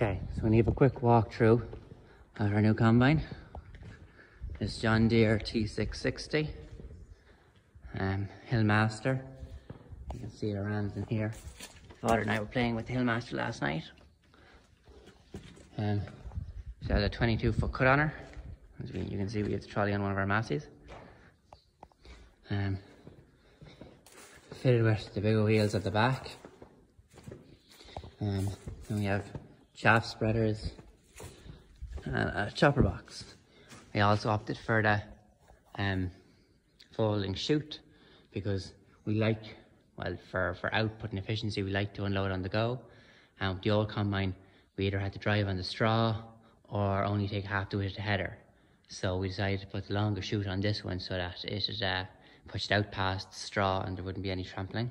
Okay, so we need a quick walkthrough of our new combine. This John Deere T660 um, Hillmaster. You can see it around in here. Father and I were playing with the Hillmaster last night. Um, she has a 22 foot cut on her. As we, you can see we have the trolley on one of our Masseys. Um, fitted with the bigger wheels at the back. Um, then we have chaff spreaders and a chopper box. We also opted for the um, folding chute because we like, well, for, for output and efficiency, we like to unload on the go. And with the old combine, we either had to drive on the straw or only take half the way to the header. So we decided to put the longer chute on this one so that it is uh, pushed out past the straw and there wouldn't be any trampling.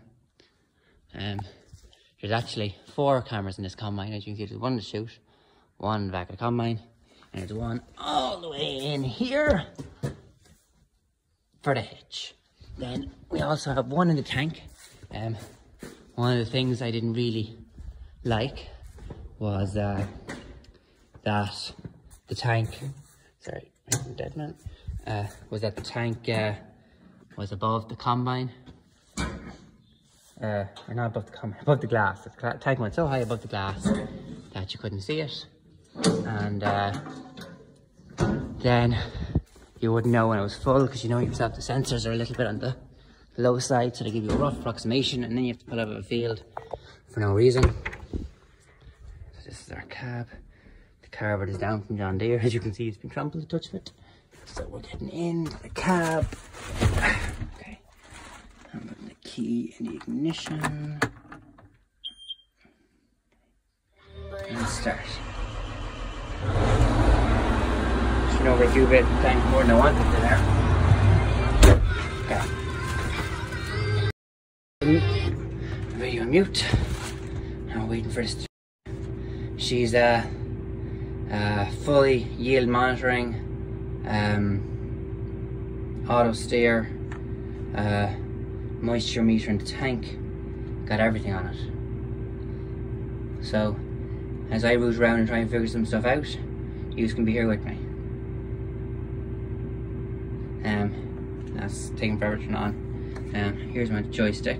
Um, there's actually four cameras in this combine, as you can see. There's one the chute, one in the back of the combine, and there's one all the way in here for the hitch. Then we also have one in the tank. Um, one of the things I didn't really like was uh, that the tank, sorry, dead man, uh, was that the tank uh, was above the combine. Uh, or not above the combine, above the glass. The tank went so high above the glass that you couldn't see it. And uh, then you wouldn't know when it was full because you know yourself the sensors are a little bit on the low side so they give you a rough approximation and then you have to pull out of a field for no reason. So this is our cab. The carburet is down from John Deere. As you can see, it's been trampled a touch of it. So we're getting into the cab. Okay. I'm the key in the ignition. And start. Turn over a bit, thank more than I wanted to there. Okay. Video mute. Now we're waiting for this. She's uh, uh, fully yield monitoring, um, auto steer, uh, moisture meter in the tank, got everything on it. So, as I root around and try and figure some stuff out, you can be here with me. Um, that's taking forever to turn on. Um, here's my joystick.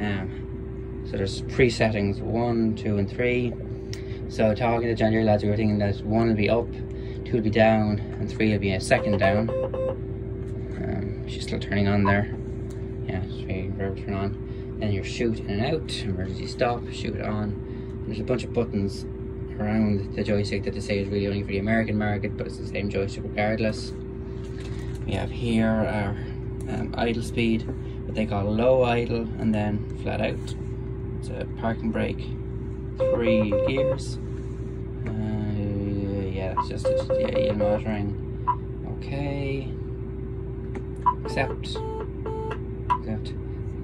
Um, so there's three settings, one, two, and three. So talking to Deere lads, we were thinking that one will be up, two will be down, and three will be a second down. Um, she's still turning on there. Yeah, it's waiting for to turn on. Then your chute in and out, emergency stop, chute on. And there's a bunch of buttons around the joystick that they say is really only for the American market, but it's the same joystick regardless. We have here our um, idle speed, what they call low idle, and then flat out. It's a parking brake, three gears. Uh, yeah, that's just it. Yeah, yield monitoring. Okay. Accept. Accept.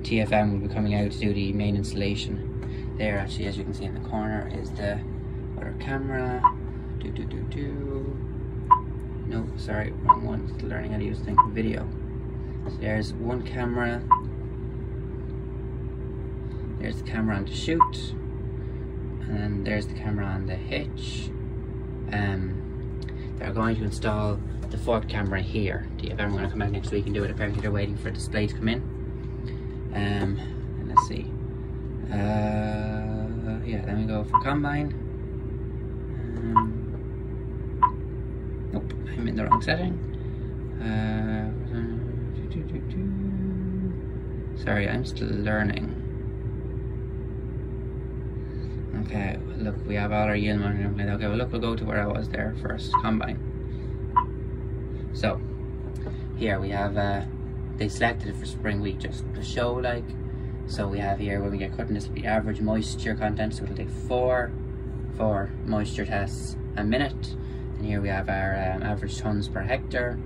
TFM will be coming out to do the main installation. There, actually, as you can see in the corner, is the other camera. Do do do do. No, sorry, wrong one. Still learning how to use the video. So there's one camera. There's the camera on the chute, And then there's the camera on the hitch. Um, they're going to install the fourth camera here. If I'm going to come out next week and do it, apparently they're waiting for a display to come in. Um, and let's see. Uh, yeah, then we go for combine. Um, nope, I'm in the wrong setting. Uh, sorry, I'm still learning. Okay, look, we have all our yield monitoring. Okay, well, look, we'll go to where I was there first, combine. So, here we have, uh, they selected it for spring wheat just to show, like, so we have here, when we get cutting, this will be average moisture content, so it'll take four, four moisture tests a minute. And here we have our um, average tons per hectare.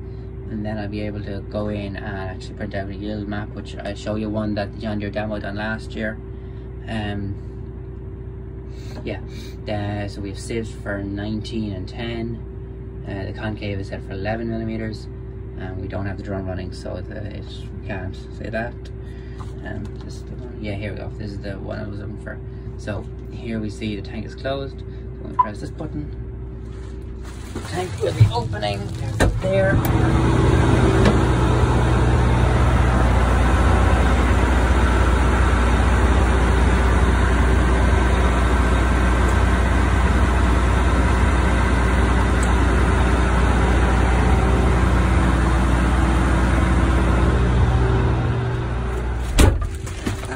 And then I'll be able to go in and actually print out a yield map, which I show you one that John Deere demo done last year. Um, yeah, uh, so we have sieves for 19 and 10. Uh, the concave is set for 11 millimeters. And we don't have the drone running, so the, it, we can't say that. Um, this. Yeah, here we go. This is the one I was looking for. So here we see the tank is closed. So we press this button, the tank will be opening there.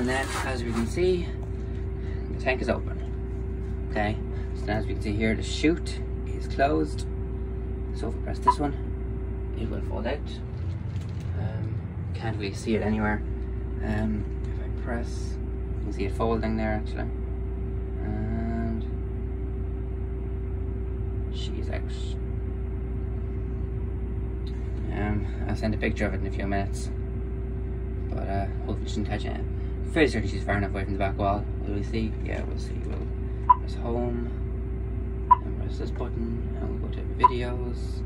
And then, as we can see, the tank is open. Okay, so as we can see here, the chute is closed. So if we press this one, it will fold out. Um, can't really see it anywhere. Um, if I press, you can see it folding there actually. And she's out. Um, I'll send a picture of it in a few minutes. But uh, hopefully she didn't catch it. Fairly certain she's far enough away from the back wall. Will we see? Yeah, we'll see. We'll press home and press this button and we'll go to videos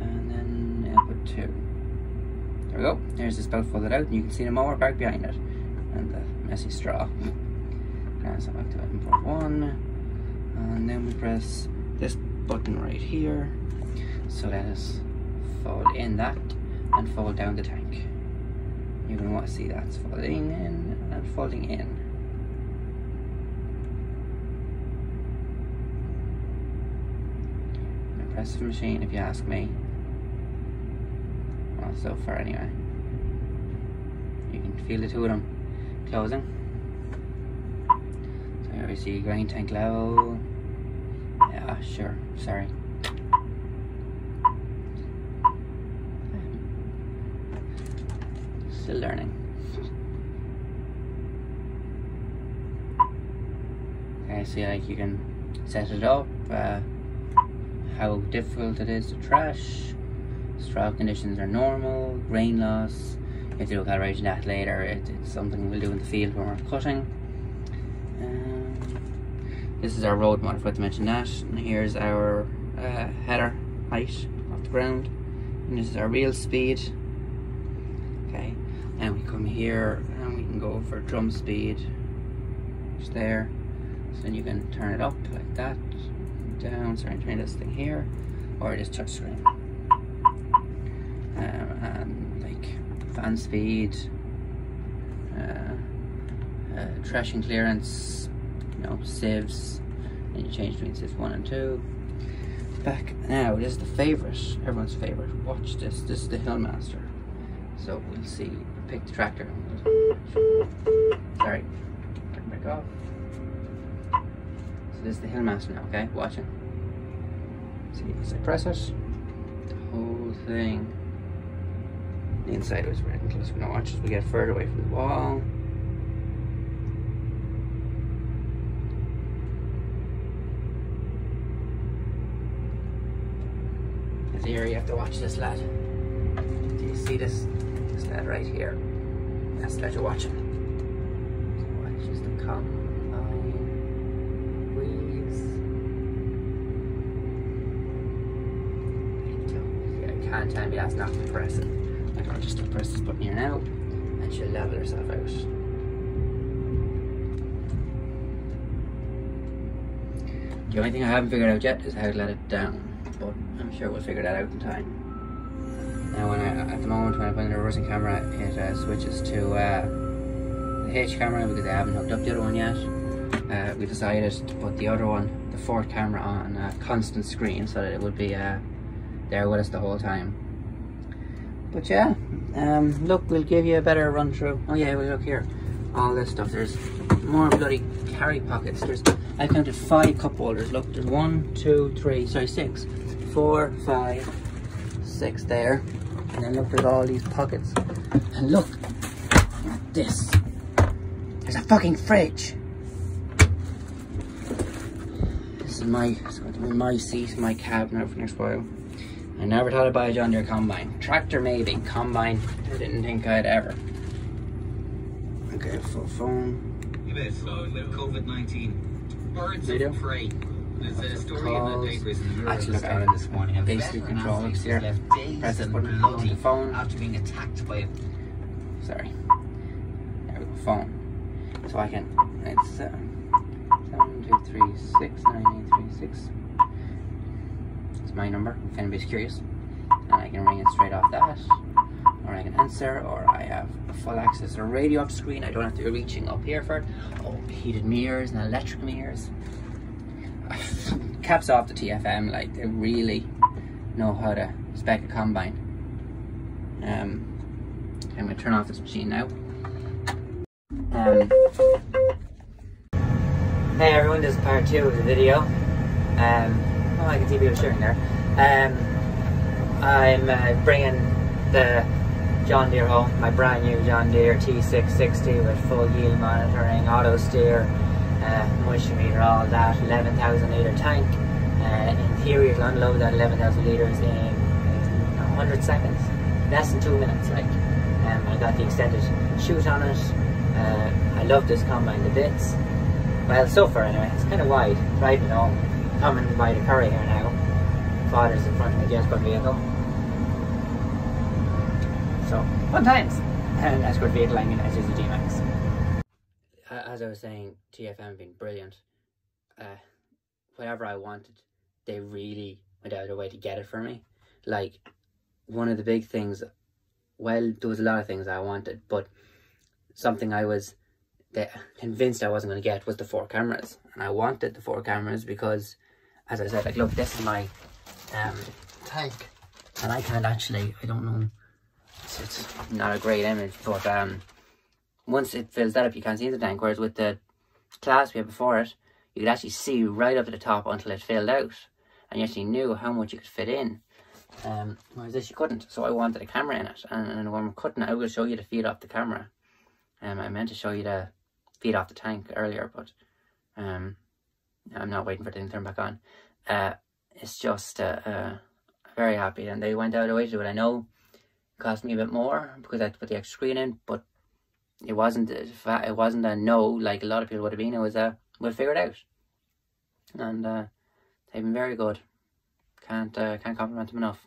and then input two. There we go. There's the spout folded out and you can see the mower back behind it and the messy straw. And so back to import one and then we press this button right here. So let us fold in that and fold down the tank. You're going to want to see that's folding in and folding in. Impressive machine if you ask me. Well, so far anyway. You can feel the two of them closing. So here we see grain tank level. Yeah, sure, sorry. Still learning. Okay, see like you can set it up, uh, how difficult it is to trash, straw conditions are normal, grain loss, you have do a calibration that later, it, it's something we'll do in the field when we're cutting. Um, this is our road mod, I forgot to mention that, and here's our uh, header height off the ground, and this is our real speed. Okay, and we come here and we can go for drum speed, just there. Then you can turn it up like that, down, sorry, turn this thing here, or just touch screen. Um, and like fan speed, uh, uh, clearance, you know, sieves, and you change between sieves one and two. Back now, this is the favorite, everyone's favorite. Watch this, this is the Hillmaster. So we'll see, pick the tractor. Sorry, turn back off. So this is the Hillmaster now, okay? Watching. See, as I press it, the whole thing. The inside was red and close. We're gonna watch as we get further away from the wall. Here, you have to watch this lad. Do you see this? This lad right here. That's the lad you're watching. So watch as the combine can't tell that's not compressing. Like I'll just press this button here now and she'll level herself out. The only thing I haven't figured out yet is how to let it down, but I'm sure we'll figure that out in time. Now, when I, at the moment, when I put in the reversing camera, it uh, switches to uh, the H camera because I haven't hooked up the other one yet. Uh, we decided to put the other one, the fourth camera, on a constant screen so that it would be uh, there with us the whole time. But yeah, um, look, we'll give you a better run through. Oh yeah, well look here, all this stuff. There's more bloody carry pockets. There's I counted five cup holders. Look, there's one, two, three, sorry, six, four, five, six there. And then look, there's all these pockets. And look at this. There's a fucking fridge. This is my, my seat, my cab now for next while. I never thought I'd buy a John Deere combine. Tractor maybe, combine, I didn't think I'd ever. Okay, full phone. About COVID-19. Birds Video? of prey. There's a story in Calls. the papers in Europe Actually, look, started this morning. A basically control athlete looks was here. left dazed Press this button on the phone. after being attacked by a Sorry. There we go, phone. So I can, it's, um, sound, two three six nine eight three six. It's my number if anybody's curious. And I can ring it straight off that. Or I can answer, or I have full access to radio off screen. I don't have to be reaching up here for it. Oh, heated mirrors and electric mirrors. Caps off the TFM, like they really know how to spec a combine. Um, I'm gonna turn off this machine now. Um, hey everyone, this is part two of the video. Um, oh, I can see people sharing there. Um, I'm uh, bringing the John Deere home, my brand new John Deere T660 with full yield monitoring, auto steer, uh, moisture meter, all that, 11,000 litre tank. Uh, in theory, it'll unload that 11,000 litres in 100 seconds, less than two minutes. Like, um, I got the extended chute on it. Uh, I love this combine the bits. Well, so far anyway, it's kind of wide. Driving home, coming by the curry here now. Father's in front of the Escort vehicle. So, fun times. And Escort vehicle, I mean Isuzu D-Max. As I was saying, TFM have been brilliant. Uh, whatever I wanted, they really went out of their way to get it for me. Like, one of the big things, well, there was a lot of things I wanted, but something I was convinced I wasn't going to get was the four cameras. And I wanted the four cameras because, as I said, like, look, this is my um, tank. And I can't actually, I don't know, it's, it's not a great image, but um, once it fills that up, you can't see the tank. Whereas with the Claas we had before it, you could actually see right up at the top until it filled out. And you actually knew how much you could fit in. Um, whereas this you couldn't, so I wanted a camera in it. And, and when I'm cutting it, I will show you the feed off the camera. Um, I meant to show you the feed off the tank earlier, but um, I'm not waiting for it to turn back on. Uh, it's just uh, uh, very happy, and they went out of the way to do it. I know it cost me a bit more because I had to put the extra screen in, but it wasn't it wasn't a no like a lot of people would have been. It was a we'll figure it out, and uh, they've been very good. Can't uh, can't compliment them enough.